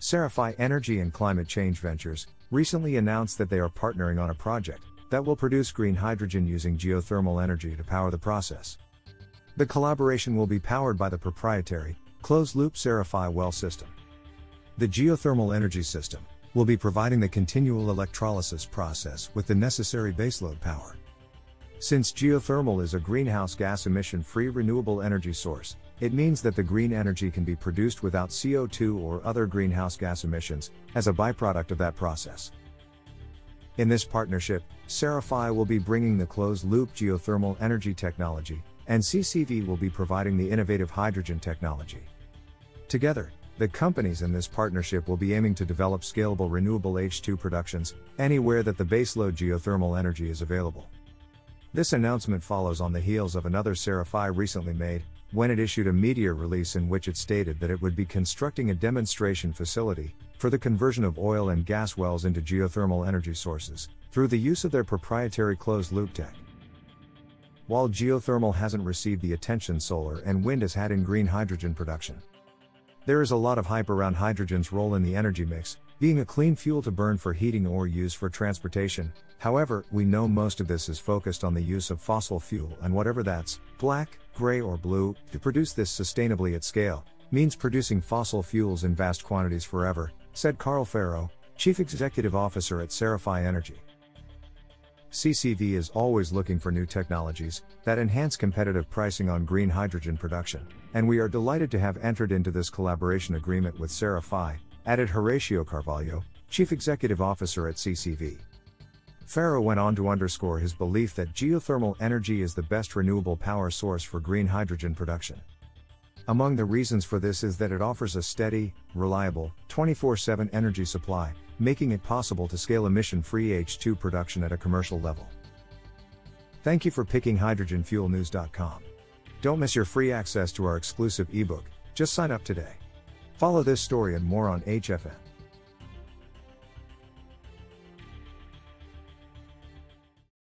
CeraPhi Energy and Climate Change Ventures recently announced that they are partnering on a project that will produce green hydrogen using geothermal energy to power the process. The collaboration will be powered by the proprietary, closed loop CeraPhi well system. The geothermal energy system will be providing the continual electrolysis process with the necessary baseload power. Since geothermal is a greenhouse gas emission free renewable energy source, it means that the green energy can be produced without CO2 or other greenhouse gas emissions, as a byproduct of that process. In this partnership, CeraPhi will be bringing the closed loop geothermal energy technology, and CCV will be providing the innovative hydrogen technology. Together, the companies in this partnership will be aiming to develop scalable renewable H2 productions anywhere that the baseload geothermal energy is available. This announcement follows on the heels of another CeraPhi recently made, when it issued a media release in which it stated that it would be constructing a demonstration facility for the conversion of oil and gas wells into geothermal energy sources through the use of their proprietary closed loop tech. While geothermal hasn't received the attention solar and wind has had in green hydrogen production, there is a lot of hype around hydrogen's role in the energy mix, being a clean fuel to burn for heating or use for transportation. However, we know most of this is focused on the use of fossil fuel and whatever that's, black, gray, or blue, to produce this sustainably at scale, means producing fossil fuels in vast quantities forever, said Carl Farrow, Chief Executive Officer at CeraPhi Energy. CCV is always looking for new technologies that enhance competitive pricing on green hydrogen production, and we are delighted to have entered into this collaboration agreement with CeraPhi, added Horacio Carvalho, Chief Executive Officer at CCV. Farrow went on to underscore his belief that geothermal energy is the best renewable power source for green hydrogen production. Among the reasons for this is that it offers a steady, reliable, 24 7 energy supply, making it possible to scale emission free H2 production at a commercial level. Thank you for picking hydrogenfuelnews.com. Don't miss your free access to our exclusive ebook, just sign up today. Follow this story and more on HFN.